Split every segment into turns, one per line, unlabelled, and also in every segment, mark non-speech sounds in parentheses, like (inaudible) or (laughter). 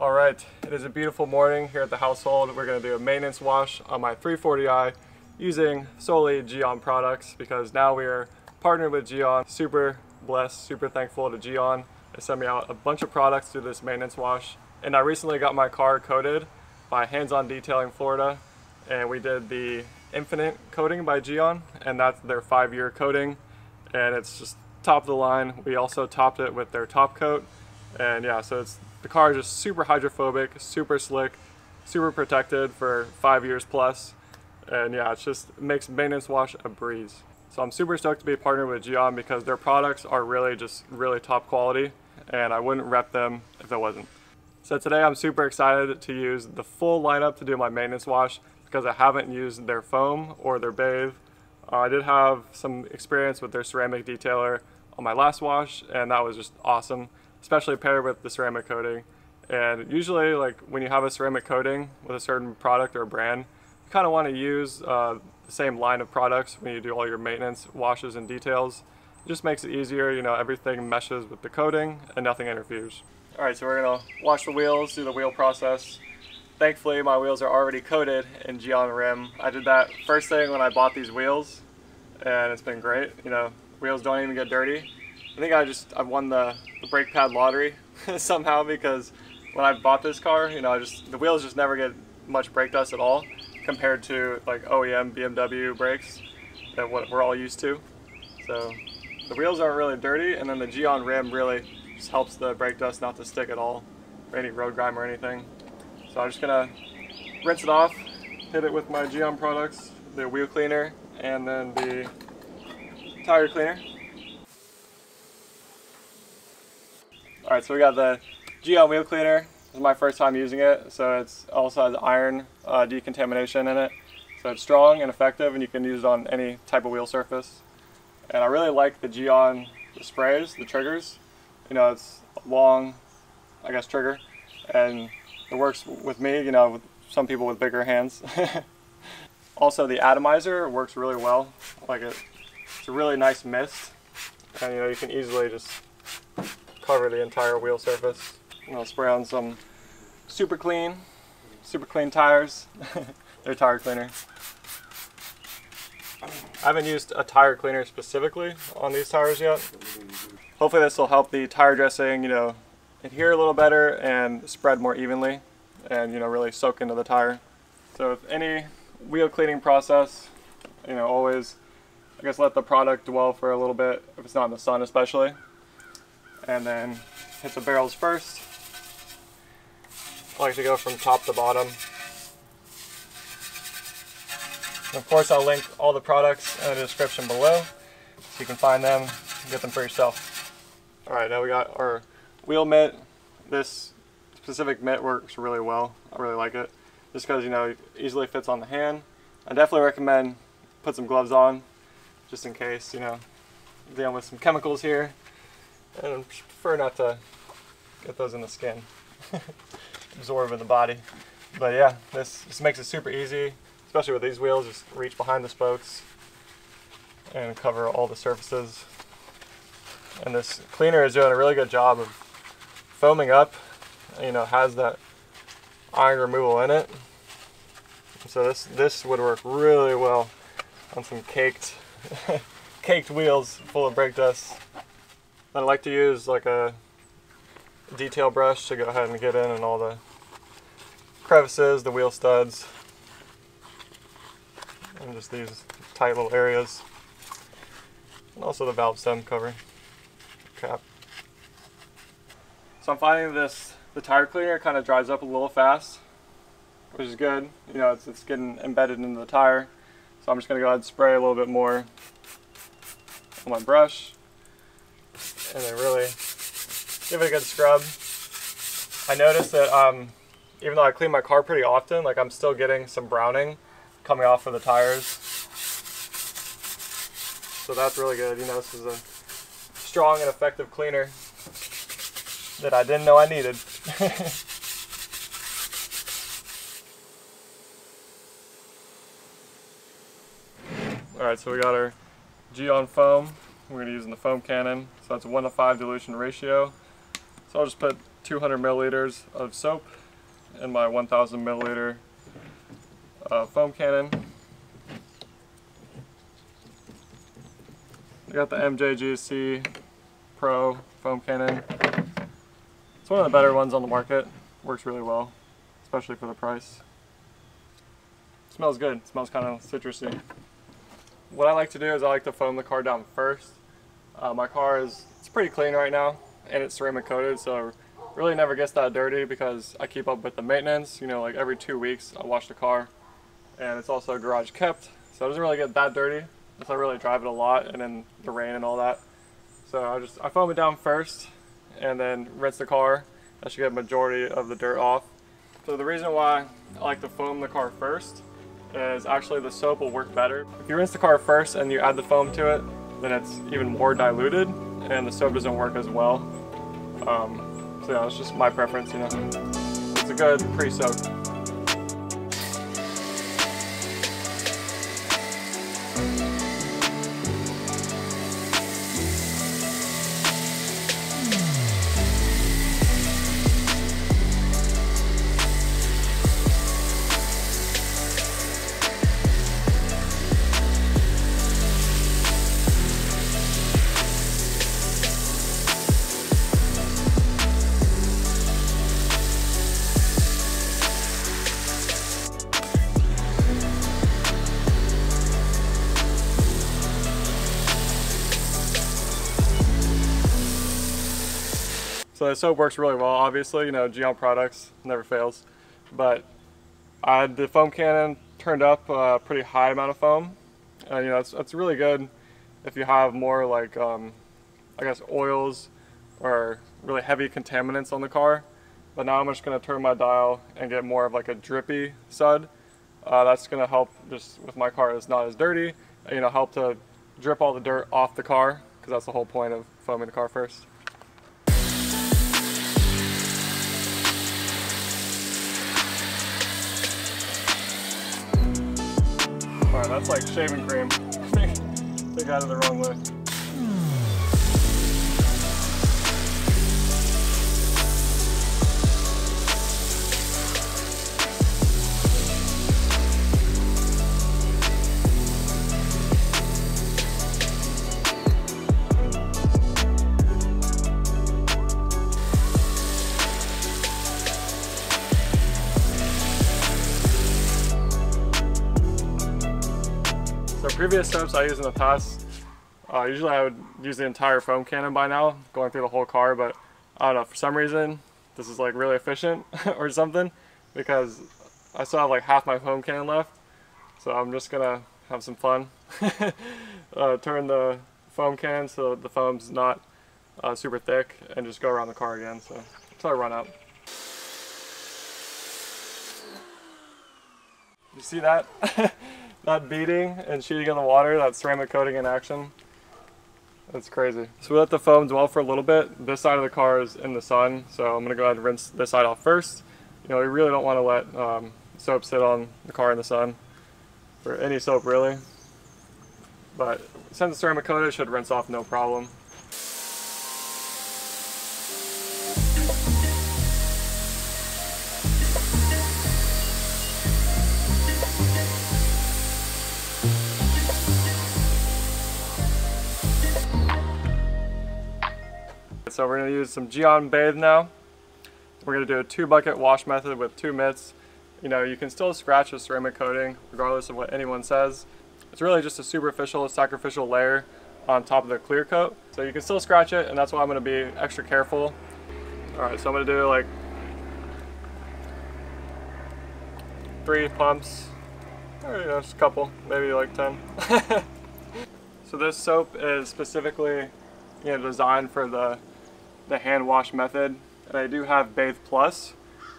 All right, it is a beautiful morning here at the household. We're gonna do a maintenance wash on my 340i using solely Gyeon products because now we are partnered with Gyeon. Super blessed, super thankful to Gyeon. They sent me out a bunch of products do this maintenance wash. And I recently got my car coated by Hands On Detailing Florida and we did the Infinite coating by Gyeon and that's their five year coating and it's just top of the line. We also topped it with their top coat and yeah, so it's the car is just super hydrophobic, super slick, super protected for five years plus. And yeah, it just makes maintenance wash a breeze. So I'm super stoked to be partnered with Gyeon because their products are really just really top quality and I wouldn't rep them if it wasn't. So today I'm super excited to use the full lineup to do my maintenance wash because I haven't used their foam or their bathe. Uh, I did have some experience with their ceramic detailer on my last wash and that was just awesome especially paired with the ceramic coating. And usually, like when you have a ceramic coating with a certain product or brand, you kind of want to use uh, the same line of products when you do all your maintenance washes and details. It just makes it easier, you know, everything meshes with the coating and nothing interferes. All right, so we're gonna wash the wheels, do the wheel process. Thankfully, my wheels are already coated in Gyeon Rim. I did that first thing when I bought these wheels, and it's been great. You know, wheels don't even get dirty. I think I just I won the, the brake pad lottery (laughs) somehow because when I bought this car, you know, I just the wheels just never get much brake dust at all compared to like OEM BMW brakes that what we're all used to. So the wheels aren't really dirty, and then the Gyeon rim really just helps the brake dust not to stick at all, or any road grime or anything. So I'm just gonna rinse it off, hit it with my Gyeon products, the wheel cleaner, and then the tire cleaner. All right, so we got the Gyeon wheel cleaner. This is my first time using it, so it's also has iron uh, decontamination in it. So it's strong and effective, and you can use it on any type of wheel surface. And I really like the Gyeon the sprays, the triggers. You know, it's a long, I guess, trigger, and it works with me. You know, with some people with bigger hands. (laughs) also, the atomizer works really well. Like it, it's a really nice mist, and you know you can easily just cover the entire wheel surface. And I'll spray on some super clean, super clean tires. (laughs) They're tire cleaner. I haven't used a tire cleaner specifically on these tires yet. Hopefully this will help the tire dressing, you know, adhere a little better and spread more evenly and, you know, really soak into the tire. So if any wheel cleaning process, you know, always, I guess let the product dwell for a little bit, if it's not in the sun especially and then hit the barrels first. I like to go from top to bottom. And of course I'll link all the products in the description below so you can find them and get them for yourself. Alright, now we got our wheel mitt. This specific mitt works really well. I really like it. Just because, you know, it easily fits on the hand. I definitely recommend put some gloves on just in case, you know, dealing with some chemicals here and prefer not to get those in the skin, (laughs) absorb in the body. But yeah, this, this makes it super easy, especially with these wheels, just reach behind the spokes and cover all the surfaces. And this cleaner is doing a really good job of foaming up, you know, has that iron removal in it. So this, this would work really well on some caked, (laughs) caked wheels full of brake dust. I like to use like a detail brush to go ahead and get in and all the crevices, the wheel studs, and just these tight little areas. And also the valve stem cover cap. So I'm finding this, the tire cleaner kind of dries up a little fast, which is good. You know, it's, it's getting embedded into the tire. So I'm just gonna go ahead and spray a little bit more on my brush and then really give it a good scrub. I noticed that um, even though I clean my car pretty often, like I'm still getting some browning coming off of the tires. So that's really good. You know, this is a strong and effective cleaner that I didn't know I needed. (laughs) Alright, so we got our Gyeon foam. We're going to use in the foam cannon. So that's a 1 to 5 dilution ratio. So I'll just put 200 milliliters of soap in my 1000 milliliter uh, foam cannon. I got the MJJC Pro foam cannon. It's one of the better ones on the market. Works really well, especially for the price. smells good. smells kind of citrusy. What I like to do is I like to foam the car down first. Uh, my car is it's pretty clean right now and it's ceramic coated so it really never gets that dirty because I keep up with the maintenance. You know, like every two weeks I wash the car and it's also garage kept so it doesn't really get that dirty unless I really drive it a lot and then the rain and all that. So I just I foam it down first and then rinse the car. That should get majority of the dirt off. So the reason why I like to foam the car first is actually the soap will work better. If you rinse the car first and you add the foam to it, then it's even more diluted and the soap doesn't work as well. Um, so yeah, it's just my preference, you know. It's a good pre-soak. The soap works really well, obviously, you know, Gyeon products, never fails. But I had the foam cannon turned up a pretty high amount of foam. And, you know, it's, it's really good if you have more like, um, I guess, oils or really heavy contaminants on the car. But now I'm just gonna turn my dial and get more of like a drippy sud. Uh, that's gonna help just with my car it's not as dirty, you know, help to drip all the dirt off the car, because that's the whole point of foaming the car first. That's like shaving cream. (laughs) they got it the wrong way. Previous soaps I used in the past, uh, usually I would use the entire foam cannon by now, going through the whole car, but I don't know, for some reason, this is like really efficient (laughs) or something, because I still have like half my foam cannon left, so I'm just gonna have some fun. (laughs) uh, turn the foam cannon so the foam's not uh, super thick, and just go around the car again, so until I run out. You see that? (laughs) that beating and shooting in the water, that ceramic coating in action. That's crazy. So we let the foam dwell for a little bit. This side of the car is in the sun, so I'm gonna go ahead and rinse this side off first. You know, we really don't wanna let um, soap sit on the car in the sun, or any soap really. But since it's ceramic coated, it should rinse off no problem. So we're gonna use some Gyeon Bathe now. We're gonna do a two bucket wash method with two mitts. You know, you can still scratch a ceramic coating regardless of what anyone says. It's really just a superficial, sacrificial layer on top of the clear coat. So you can still scratch it and that's why I'm gonna be extra careful. All right, so I'm gonna do like three pumps, or you know, just a couple, maybe like 10. (laughs) so this soap is specifically you know, designed for the, the hand wash method. And I do have Bathe Plus,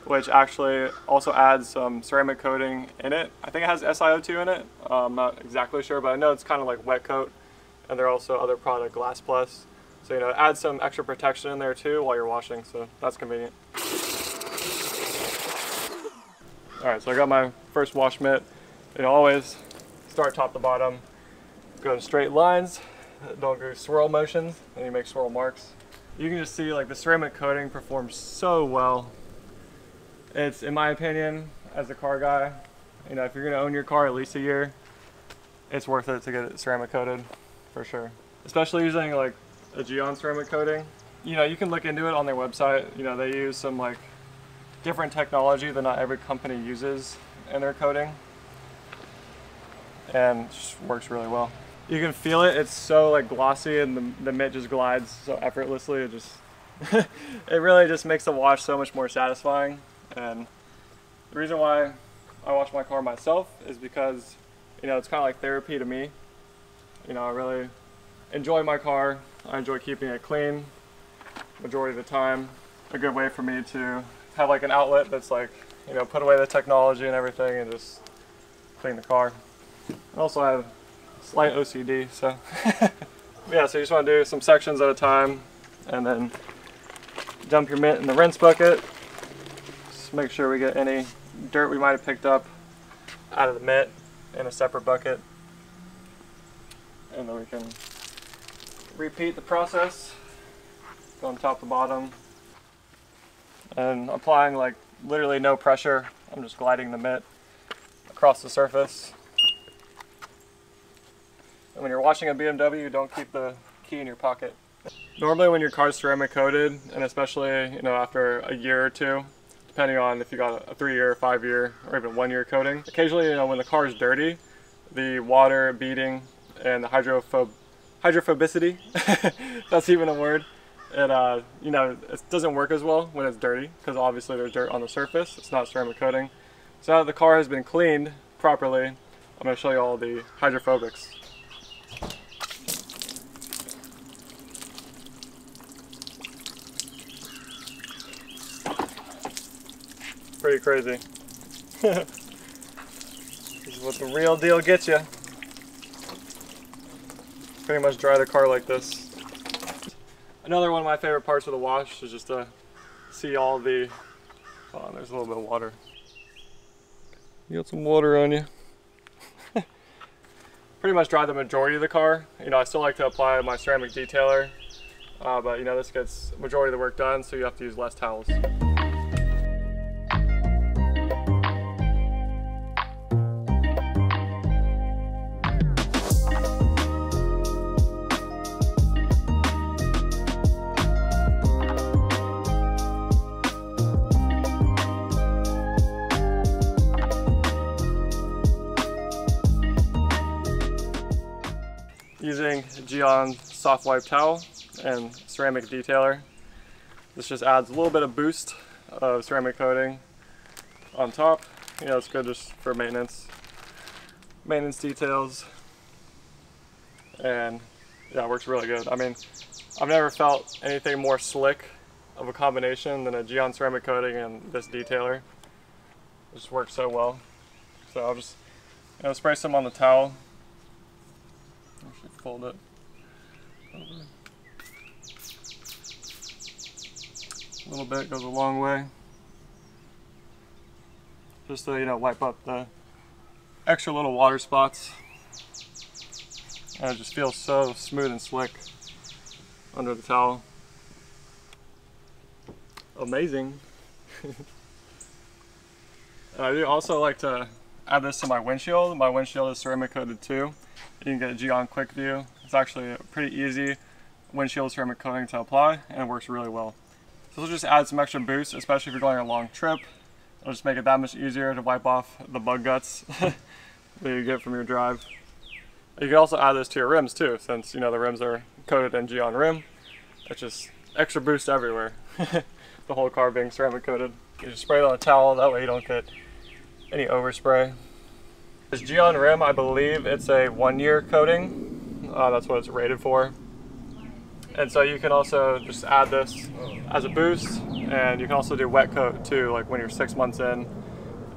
which actually also adds some ceramic coating in it. I think it has SiO2 in it. Uh, I'm not exactly sure, but I know it's kind of like wet coat. And there are also other product, Glass Plus. So, you know, add some extra protection in there too while you're washing, so that's convenient. All right, so I got my first wash mitt. You know, always start top to bottom, go in straight lines, don't do swirl motions, and you make swirl marks. You can just see like the ceramic coating performs so well. It's, in my opinion, as a car guy, you know, if you're gonna own your car at least a year, it's worth it to get it ceramic coated, for sure. Especially using like a Gyeon ceramic coating. You know, you can look into it on their website. You know, they use some like different technology that not every company uses in their coating and just works really well. You can feel it, it's so like glossy and the, the mitt just glides so effortlessly. It just, (laughs) it really just makes the wash so much more satisfying. And the reason why I wash my car myself is because, you know, it's kind of like therapy to me. You know, I really enjoy my car. I enjoy keeping it clean majority of the time. A good way for me to have like an outlet that's like, you know, put away the technology and everything and just clean the car. Also, I have slight OCD, so (laughs) yeah, so you just want to do some sections at a time and then dump your mitt in the rinse bucket. Just make sure we get any dirt we might have picked up out of the mitt in a separate bucket. And then we can repeat the process, going top to bottom, and applying like literally no pressure. I'm just gliding the mitt across the surface. And when you're washing a BMW, don't keep the key in your pocket. Normally when your car's ceramic coated, and especially you know after a year or two, depending on if you got a three year, five year, or even one year coating, occasionally you know when the car is dirty, the water beading and the hydrophob hydrophobicity, (laughs) that's even a word, it uh, you know it doesn't work as well when it's dirty because obviously there's dirt on the surface. It's not ceramic coating. So now that the car has been cleaned properly, I'm going to show you all the hydrophobics. Pretty crazy. (laughs) this is what the real deal gets you. Pretty much dry the car like this. Another one of my favorite parts of the wash is just to see all the, oh, there's a little bit of water. You got some water on you. (laughs) Pretty much dry the majority of the car. You know, I still like to apply my ceramic detailer, uh, but you know, this gets majority of the work done, so you have to use less towels. Gyeon soft wipe towel and ceramic detailer. This just adds a little bit of boost of ceramic coating on top. You know, it's good just for maintenance, maintenance details, and yeah, it works really good. I mean, I've never felt anything more slick of a combination than a Gyeon ceramic coating and this detailer. It just works so well. So I'll just you know, spray some on the towel fold it. A little bit goes a long way. Just to, you know, wipe up the extra little water spots. And it just feels so smooth and slick under the towel. Amazing. (laughs) I do also like to add this to my windshield. My windshield is ceramic coated too. You can get a Gyeon Quick View. It's actually a pretty easy windshield ceramic coating to apply and it works really well. So this will just add some extra boost, especially if you're going on a long trip. It'll just make it that much easier to wipe off the bug guts (laughs) that you get from your drive. You can also add this to your rims too, since you know the rims are coated in Gyeon rim. It's just extra boost everywhere. (laughs) the whole car being ceramic coated. You just spray it on a towel, that way you don't get any overspray. This Gyeon rim, I believe it's a one year coating. Uh, that's what it's rated for. And so you can also just add this as a boost and you can also do wet coat too, like when you're six months in.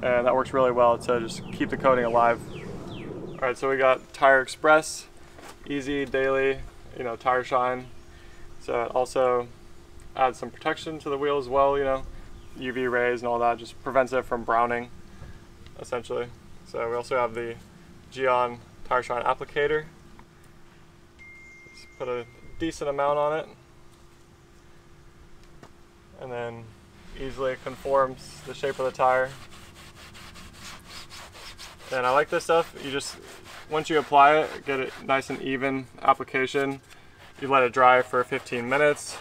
And that works really well to just keep the coating alive. All right, so we got Tire Express, easy daily, you know, tire shine. So it also adds some protection to the wheel as well, you know, UV rays and all that, just prevents it from browning, essentially. So we also have the Gyeon Tire Shine applicator. Just put a decent amount on it. And then easily conforms the shape of the tire. And I like this stuff. You just, once you apply it, get it nice and even application. You let it dry for 15 minutes.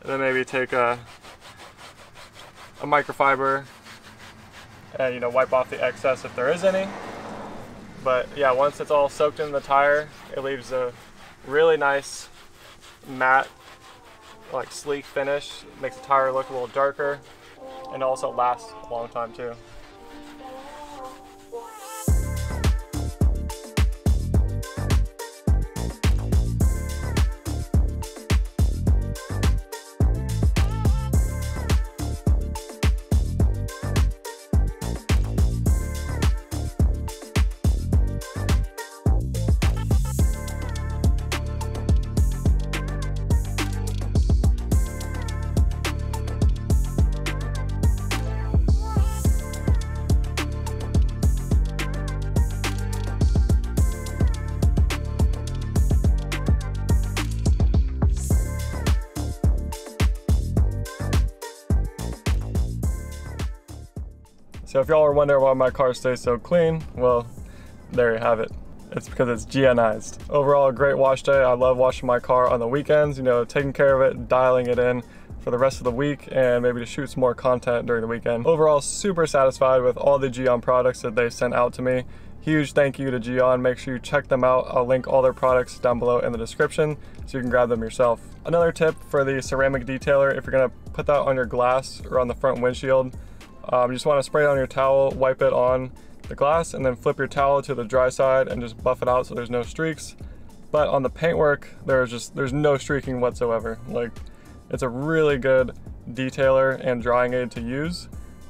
And then maybe take a, a microfiber and you know wipe off the excess if there is any. But yeah, once it's all soaked in the tire, it leaves a really nice matte, like sleek finish. Makes the tire look a little darker and also lasts a long time too. So if y'all are wondering why my car stays so clean, well, there you have it. It's because it's Gyeonized. Overall, a great wash day. I love washing my car on the weekends, you know, taking care of it, dialing it in for the rest of the week and maybe to shoot some more content during the weekend. Overall, super satisfied with all the Gyeon products that they sent out to me. Huge thank you to Gyeon. Make sure you check them out. I'll link all their products down below in the description so you can grab them yourself. Another tip for the ceramic detailer, if you're gonna put that on your glass or on the front windshield, um, you just want to spray it on your towel, wipe it on the glass, and then flip your towel to the dry side and just buff it out so there's no streaks. But on the paintwork, there's just there's no streaking whatsoever. Like, it's a really good detailer and drying aid to use,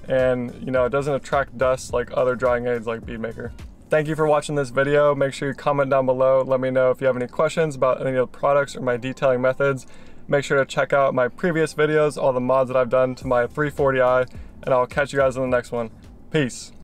and you know it doesn't attract dust like other drying aids like Beadmaker. Thank you for watching this video. Make sure you comment down below. Let me know if you have any questions about any of the products or my detailing methods. Make sure to check out my previous videos, all the mods that I've done to my 340i, and I'll catch you guys in the next one. Peace.